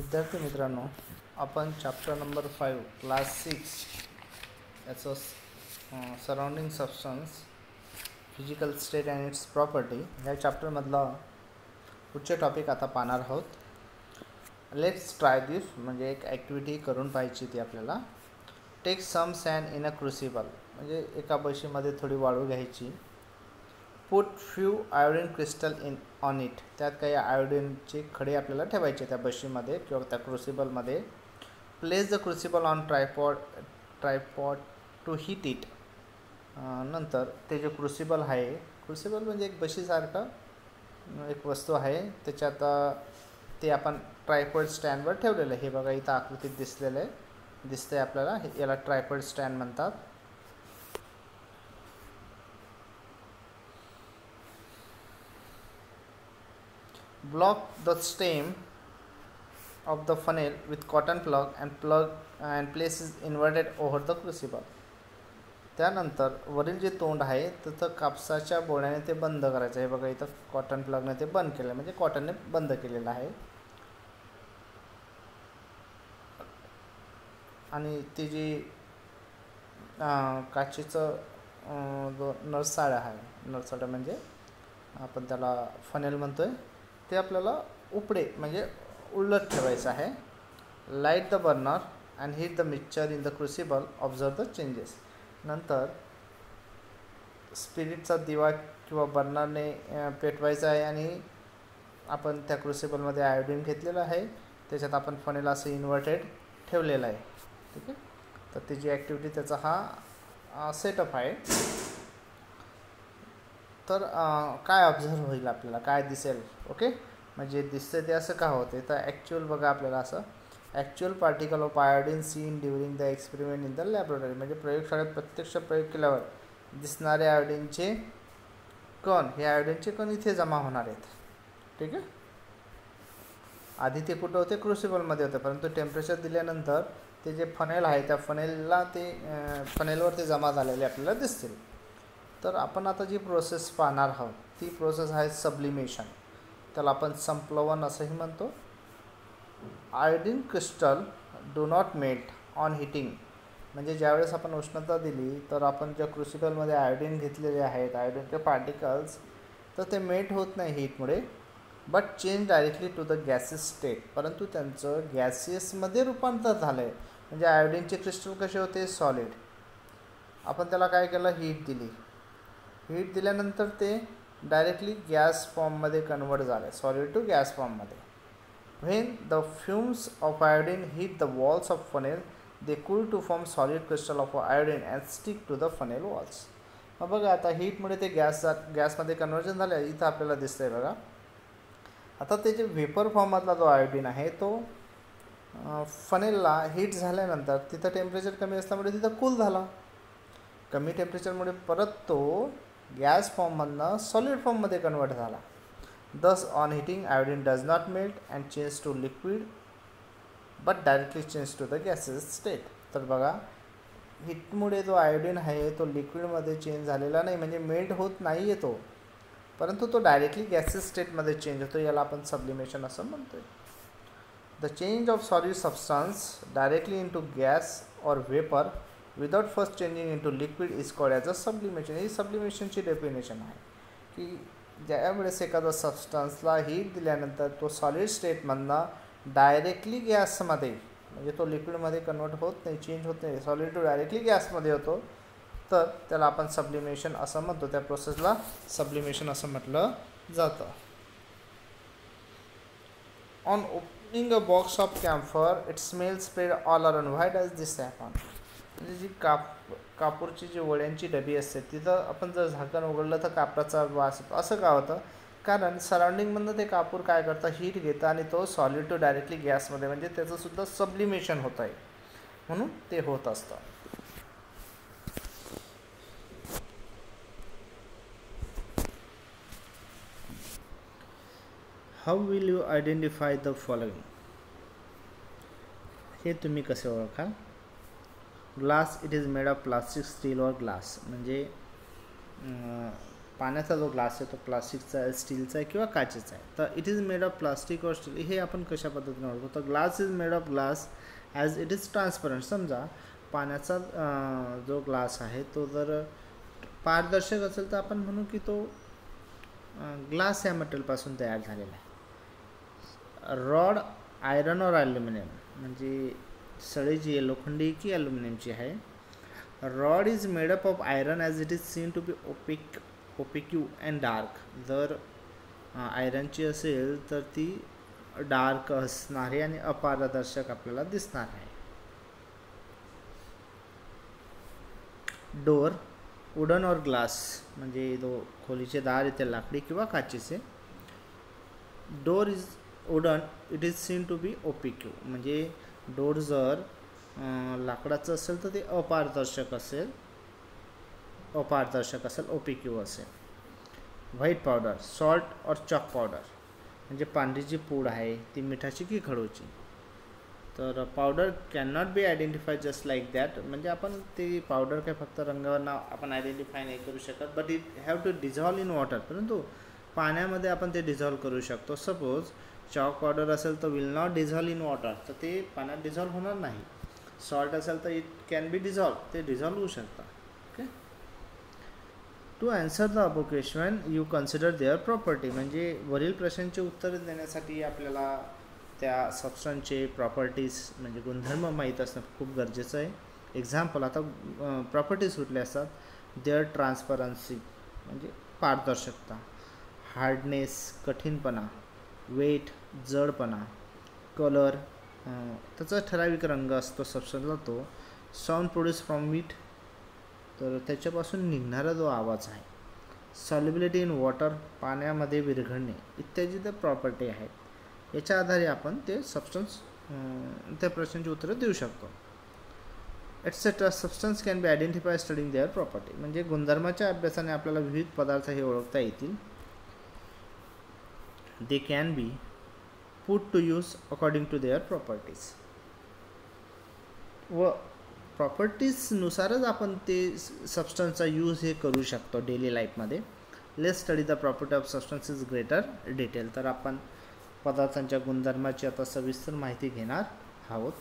विद्यार्थी मित्रांनो आपण chapter number five class six याचं surrounding substance physical state and its property ह्या चॅप्टरमधला पुढचे टॉपिक आता पाहणार आहोत. लेट्स ट्राय दिस म्हणजे एक ॲक्टिव्हिटी करून पाहिजे ती आपल्याला. Take some sand in a crucible म्हणजे एका बशीमध्ये थोडी वाळू घ्यायची. Put few iodine crystal in on it त्यात काही आयोडीनचे खडे आपल्याला ठेवायचे त्या बशीमध्ये किंवा त्या क्रुसिबलमध्ये place the crucible on tripod tripod to heat it नंतर ते जे क्रुसिबल आहे क्रुसिबल म्हणजे एक बशीसारखं एक वस्तू आहे. त्याच्यात ते आपण ट्रायपॉड स्टँडवर ठेवलेलं आहे. हे बघा इथं आकृतीत दिसलेलं आहे. दिसतं आहे आपल्याला हे याला ट्रायपॉड स्टँड म्हणतात. Block the stem of the funnel with cotton plug and plug and place is inverted over the crucible. त्यानंतर वरील जे तोंड आहे तिथं कापसाच्या बोळ्याने ते बंद करायचं आहे. बघा इथं कॉटन प्लगने ते बंद केलं म्हणजे कॉटनने बंद केलेलं आहे. आणि ती जी काचेचं जो नळसाळं आहे नळसाळं म्हणजे आपण त्याला फनेल म्हणतो आहे ते आपल्याला उपडे म्हणजे उलट ठेवायचं आहे. Light the burner and heat the mixture in the crucible observe the changes नंतर स्पिरिटचा दिवा किंवा बर्नरने पेटवायचा आहे आणि आपण त्या क्रुसिबलमध्ये आयोडीन घेतलेलं आहे. त्याच्यात आपण फनेला असं इन्व्हर्टेड ठेवलेलं आहे. ठीक आहे? तर त्याची ॲक्टिव्हिटी त्याचा हा सेटअप आहे. तर काय ऑब्झर्व होईल आपल्याला? काय दिसेल? ओके म्हणजे दिसतं ते असं का होते तर ॲक्च्युअल बघा आपल्याला असं. Actual particle of iodine seen during the experiment in the laboratory म्हणजे प्रयोगशाळेत प्रत्यक्ष प्रयोग केल्यावर दिसणारे आयोडीनचे कण हे आयोडीनचे कण इथे जमा होणार आहेत. ठीक आहे? आधी ते कुठं होते? क्रुसिबलमध्ये होते. परंतु टेम्परेचर दिल्यानंतर ते जे फनेल आहे त्या फनेलला ते फनेलवर ते जमा झालेले आपल्याला दिसतील. तर आपण आता जी प्रोसेस पाहणार आहोत ती प्रोसेस आहे सब्लिमेशन त्याला आपण संप्लवन असंही म्हणतो. Iodine crystal do not melt on heating म्हणजे ज्यावेळेस आपण उष्णता दिली तर आपण ज्या क्रुसिकलमध्ये आयोडीन घेतलेले आहेत आयोडीनचे पार्टिकल्स तर ते मेल्ट होत नाही हीटमुळे but change directly to the gases state परंतु त्यांचं गॅसेसमध्ये रूपांतर झालं आहे म्हणजे आयोडीनचे क्रिस्टल कसे होते? सॉलिड आपण त्याला काय केलं? हीट दिली. हीट दिल्यानंतर ते डायरेक्टली गॅस फॉर्ममध्ये कन्वर्ट झाले. सॉलिड टू गॅस फॉर्ममध्ये when the fumes of iodine heat the walls of funnel they cool to form solid crystal of iodine and stick to the funnel walls मग बघा आता हीटमुळे ते gas गॅसमध्ये conversion झालं. आहे इथं आपल्याला दिसतं आहे बघा. आता ते जे व्हेपर फॉर्ममधला जो आयोडीन आहे तो फनेलला हीट झाल्यानंतर तिथं टेम्परेचर कमी असल्यामुळे तिथं कूल झाला. कमी टेम्परेचरमुळे परत तो गॅस फॉर्ममधनं सॉलिड फॉर्ममध्ये कन्वर्ट झाला. Thus on heating iodine does not melt and change to liquid but directly change to the gases state तर बघा हिटमुळे जो आयोडीन आहे तो लिक्विडमध्ये चेंज झालेला नाही. म्हणजे मेल्ट होत नाही आहे तो. परंतु तो डायरेक्टली गॅसेस स्टेटमध्ये चेंज होतो याला आपण सब्लिमेशन असं म्हणतो आहे the change of solid substance directly into gas or vapour without first changing into liquid is called as a sublimation ही सब्लिमेशनची डेफिनेशन आहे की ज्यावेळेस एखादा सबस्टन्सला हीट दिल्यानंतर तो सॉलिड स्टेटमधनं डायरेक्टली गॅसमध्ये म्हणजे तो लिक्विडमध्ये कन्वर्ट होत नाही चेंज होत नाही सॉलिड टू डायरेक्टली गॅसमध्ये होतो तर त्याला आपण सब्लिमेशन असं म्हणतो. त्या प्रोसेसला सब्लिमेशन असं म्हटलं जातं. On opening a box of camphor it smell spread all around why does this happen म्हणजे जी काप कापूरची जी वड्यांची डबी असते तिथं आपण जर झाकण उघडलं तर कापराचा वास येतो. असं का होतं? कारण सराउंडिंगमधनं ते कापूर काय करतं? हीट घेतं आणि तो सॉलिड टू डायरेक्टली गॅसमध्ये म्हणजे त्याचंसुद्धा सब्लिमेशन होत आहे. म्हणून ते होत असतं. How will you identify the following हे तुम्ही कसे ओळखा glass it is made of plastic steel or glass म्हणजे पाण्याचा जो ग्लास आहे तो प्लास्टिकचा आहे स्टीलचा आहे किंवा काचेचा आहे. तर it is made of plastic or steel हे आपण कशा पद्धतीने ओळखतो तर glass is made of glass as it is transparent समजा पाण्याचा जो ग्लास आहे तो जर पारदर्शक असेल तर आपण म्हणू की तो ग्लास या मटेरियलपासून तयार झालेला आहे. रॉड आयरन और ॲल्युमिनियम म्हणजे सळी जी आहे लोखंडी की ॲल्युमिनियमची आहे. Rod is made up of iron as it is seen to be opaque opaque and dark जर आयरनची असेल तर ती डार्क असणारी आणि अपारदर्शक आपल्याला दिसणार आहे. डोर वुडन और ग्लास म्हणजे जो खोलीचे दार इथे लाकडी किंवा काचेचे. Door is wooden it is seen to be opaque म्हणजे डोर जर लाकडाचं असेल तर ते अपारदर्शक असेल. अपारदर्शक असेल ओ पी क्यू असेल. White powder salt or chalk powder. म्हणजे पांढरी जी पूड आहे ती मिठाची की खडूची? तर powder can not be identify just like that म्हणजे आपण ती पावडर काय फक्त रंगावर ना आपण आयडेंटिफाय नाही करू शकत but it have to dissolve in water परंतु पाण्यामध्ये आपण ते डिझॉल्व करू शकतो. सपोज चॉक पावडर असेल तर will not dissolve in water तर ते पाण्यात डिझॉल्व होणार नाही. सॉल्ट असेल तर इट कॅन बी डिझॉल्व ते डिझॉल्व होऊ शकतात. Okay to answer the above question you consider their property म्हणजे वरील प्रश्नांचे उत्तर देण्यासाठी आपल्याला त्या सबस्टन्सचे प्रॉपर्टीज म्हणजे गुणधर्म माहीत असणं खूप गरजेचं आहे. एक्झाम्पल आता प्रॉपर्टीज कुठल्या असतात? देअर ट्रान्सपरन्सी म्हणजे पारदर्शकता. हार्डनेस कठीणपणा. वेट जडपणा कलर त्याचा ठराविक रंग असतो सबस्टन्सला तो. साऊंड प्रोड्यूस फ्रॉम मीट तर त्याच्यापासून निघणारा जो आवाज आहे. सॉलिबिलिटी इन वॉटर पाण्यामध्ये विरघळणे इत्यादी त्या प्रॉपर्टी आहेत. याच्या आधारे आपण ते सबस्टन्स त्या प्रश्नांची उत्तरं देऊ शकतो. Etcetera substance can be identify studying their property म्हणजे गुणधर्माच्या अभ्यासाने आपल्याला विविध पदार्थ हे ओळखता येतील. They can be put to use according to their properties व प्रॉपर्टीजनुसारच आपण ते सबस्टन्सचा यूज हे करू शकतो डेली लाईफमध्ये let's study the property of substance is greater detail तर आपण पदार्थांच्या गुणधर्माची आता सविस्तर माहिती घेणार आहोत.